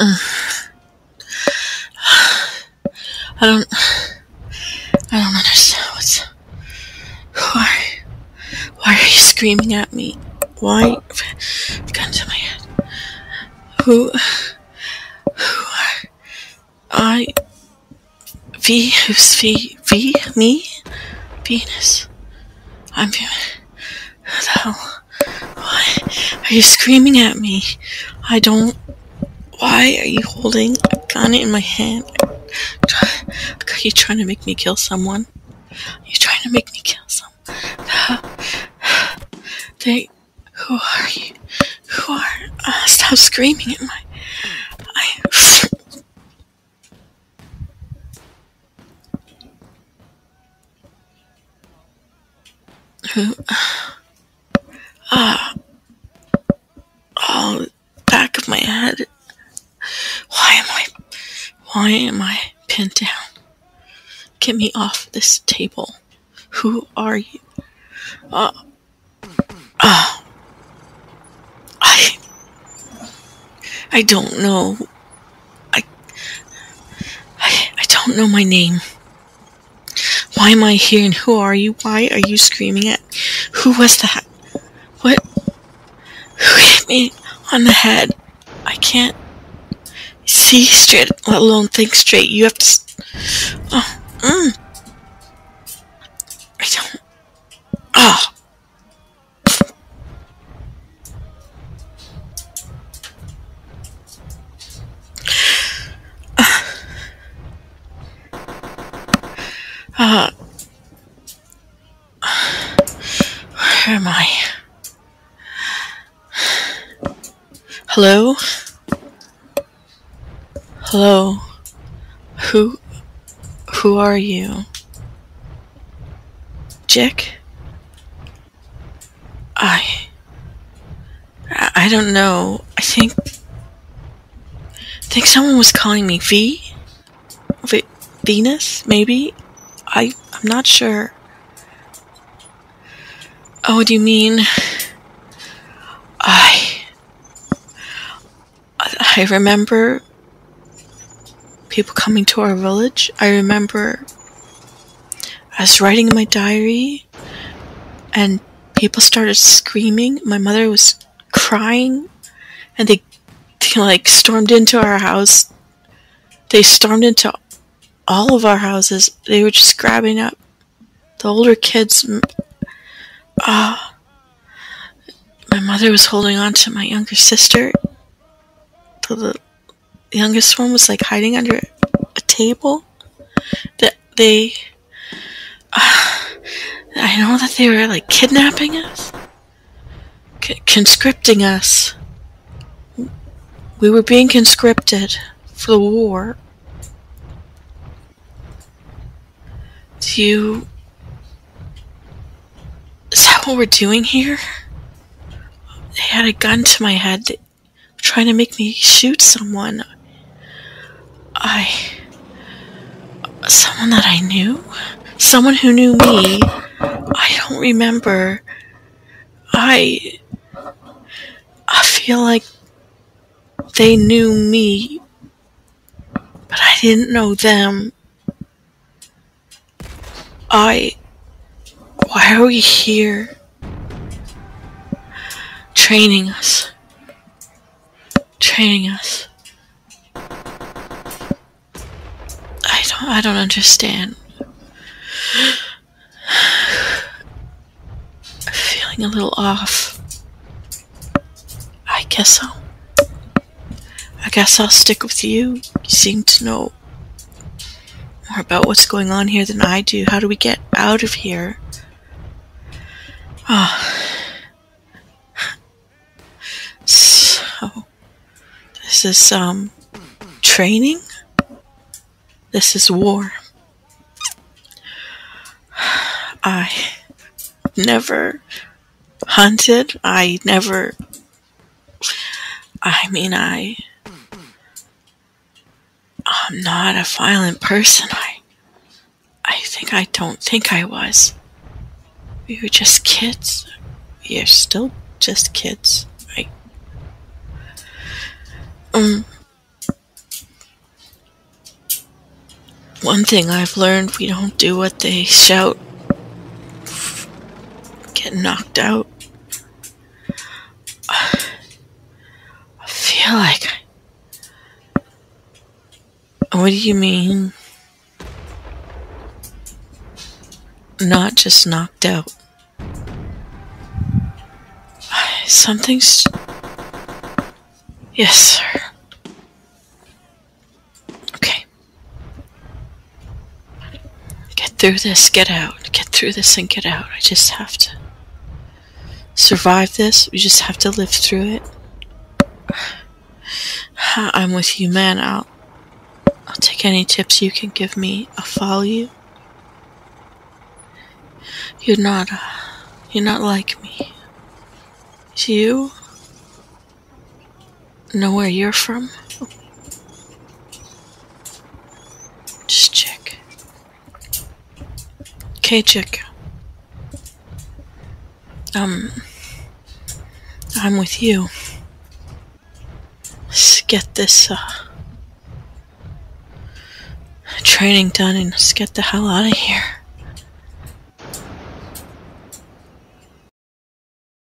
I don't. I don't understand what's. Why? Why are you screaming at me? Why? Gun to my head. Who? Who are. I. V? Who's V? V? Me? Venus. I'm. Who the hell? Why are you screaming at me? I don't. Why are you holding a gun in my hand? Are you trying to make me kill someone? Are you trying to make me kill someone? They. Who are you? Who are. Uh, stop screaming at my. I. Who. Ah. Oh, back of my head. Why am I. Why am I pinned down? Get me off this table. Who are you? Uh. Uh. I. I don't know. I. I, I don't know my name. Why am I here and who are you? Why are you screaming at Who was that? What? Who hit me on the head? I can't see straight, let alone think straight. You have to. Oh, mm. I don't. Oh. Uh, where am I? Hello? Hello? Who? Who are you? Jack? I. I don't know. I think. I think someone was calling me V? V- Venus? Maybe? I. I'm not sure. Oh, do you mean? I. I remember people coming to our village. I remember I was writing in my diary and people started screaming. My mother was crying and they, they like stormed into our house. They stormed into all of our houses. They were just grabbing up the older kids. Ah. my mother was holding on to my younger sister. So the youngest one was like hiding under table. That they, uh, I know that they were like kidnapping us, C- conscripting us. We were being conscripted for the war. Do you? Is that what we're doing here? They had a gun to my head, trying to make me shoot someone. I. Someone that I knew? Someone who knew me? I don't remember. I. I feel like they knew me, but I didn't know them. I. Why are we here? Training us. Training us. I don't understand. Feeling a little off. I guess so. I guess I'll stick with you. You seem to know more about what's going on here than I do. How do we get out of here? Oh. So, this is, um, training? This is war. I never hunted. I never. I mean, I. I'm not a violent person. I. I think I don't think I was. We were just kids. We are still just kids, right? Um. One thing I've learned we don't do what they shout. Get knocked out. I feel like. What do you mean? Not just knocked out. Something's. Yes, sir. Okay. Get through this, get out. Get through this and get out. I just have to survive this. We just have to live through it. I'm with you, man. I'll I'll take any tips you can give me. I'll follow you. You're not uh, you're not like me. Do you know where you're from? Just check. Okay, check. Um, I'm with you. Let's get this, uh, training done and let's get the hell out of here.